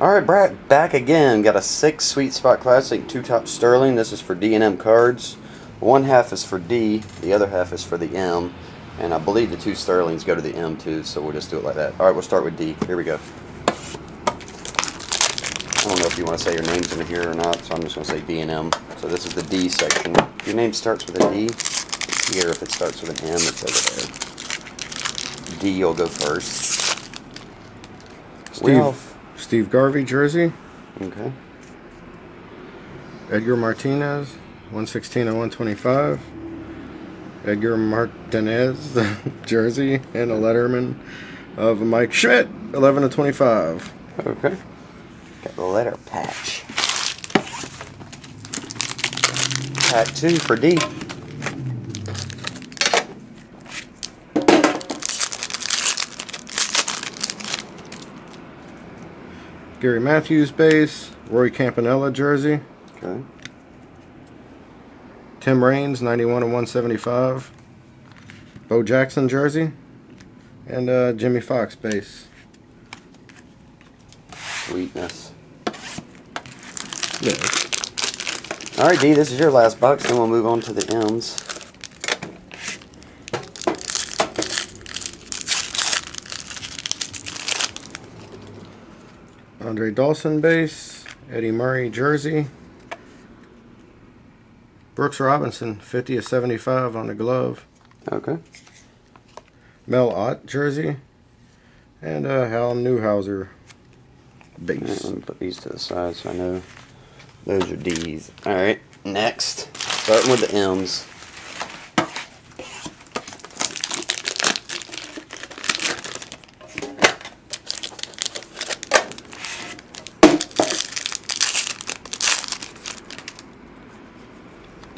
All right, Brad, back again. Got a six Sweet Spot Classic, two Topps Sterling. This is for D and M cards. One half is for D, the other half is for the M. And I believe the two Sterlings go to the M too, so we'll just do it like that. All right, we'll start with D. Here we go. I don't know if you want to say your names in here or not, so I'm just going to say D and M. So this is the D section. If your name starts with a D, it's here. If it starts with an M, it's over there. D will go first. Steve, Steve Garvey jersey. okay. Edgar Martinez, 116 and 125. Edgar Martinez jersey and a letterman of Mike Schmidt, 11 to 25. Okay. Got the letter patch. Pack two for D. Gary Matthews base, Roy Campanella jersey, Okay. Tim Raines, 91 and 175. Bo Jackson jersey, and uh, Jimmie Foxx base. Sweetness. Yeah. All right, D. This is your last box. Then we'll move on to the M's. Andre Dawson base, Eddie Murray jersey, Brooks Robinson 50 of 75 on the glove, Okay. Mel Ott jersey, and uh, Hal Newhouser All right, base. let me put these to the side so I know those are D's. All right. Next, starting with the M's.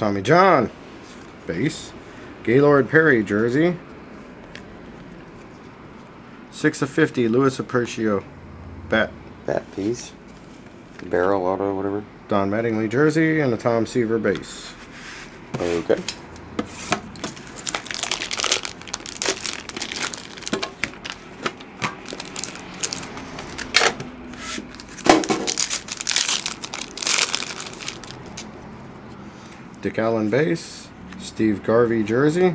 Tommy John base, Gaylord Perry jersey, 6 of 50 Luis Aparicio bat, Bat piece. Barrel auto, whatever. Don Mattingly jersey, and a Tom Seaver base. Okay. Dick Allen base, Steve Garvey jersey,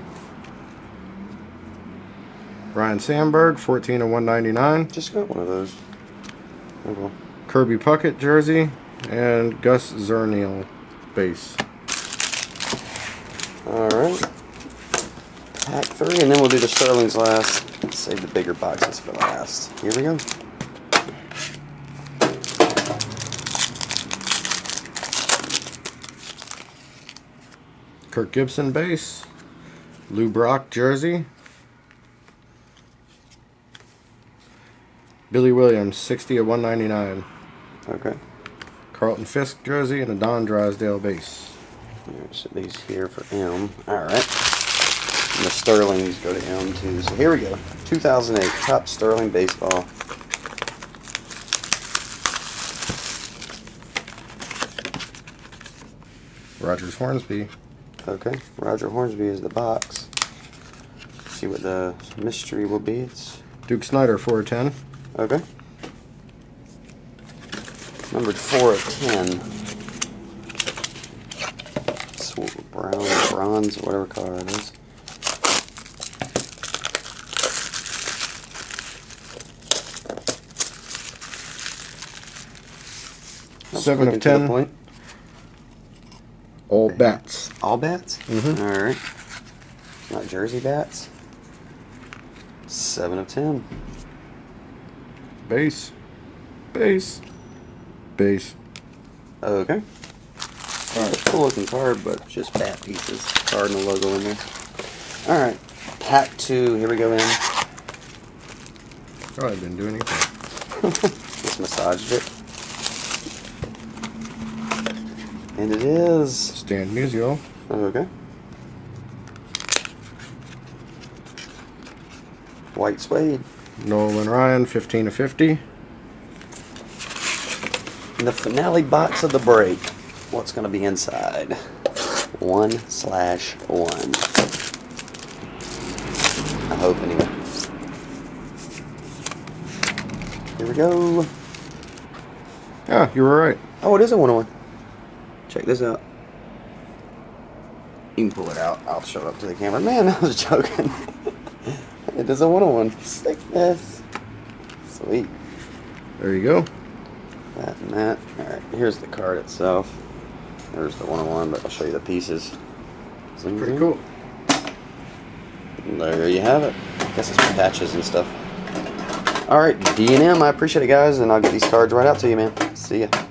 Ryne Sandberg 14 of 199, Just got one of those. Oh well. Kirby Puckett jersey, and Gus Zernial base. Alright. Pack three, and then we'll do the Sterlings last. Save the bigger boxes for last. Here we go. Kirk Gibson base, Lou Brock jersey, Billy Williams 60 of 199, Okay. Carlton Fisk jersey, and a Don Drysdale base. There's these here for M. Alright. And the Sterlings go to M too. So here we go. 2008 Topps Sterling Baseball. Rogers Hornsby, Okay. Roger Hornsby is the box. see what the mystery will be. It's Duke Snider 4 of 10, Okay. Numbered 4 of 10. Sw- Brown, bronze, whatever color it is. Seven of quick and to the 10. point. All bats. All bats? Mhm. Alright. Not jersey bats? 7 of 10. Base, base, base. Okay. Alright, cool looking card, but just bat pieces. Card and the logo in there. Alright. Pack two, here we go in. Oh, I didn't do anything. Just massaged it. And it is. Stan Musial, Okay. White suede. Nolan Ryan 15 of 50, And the finale box of the break. What's going to be inside? One slash one. I hope anyway. Here we go. Yeah, you were right. Oh, it is a 101. Check this out. You can pull it out. I'll show it up to the camera. Man, I was joking. it is a 101. Sickness. Sweet. There you go. That and that. Alright, here's the card itself. There's the 101, but I'll show you the pieces. Zoom, Pretty cool. And There you have it. I guess it's patches and stuff. Alright, D&M, I appreciate it guys, and I'll get these cards right out to you, man. See ya.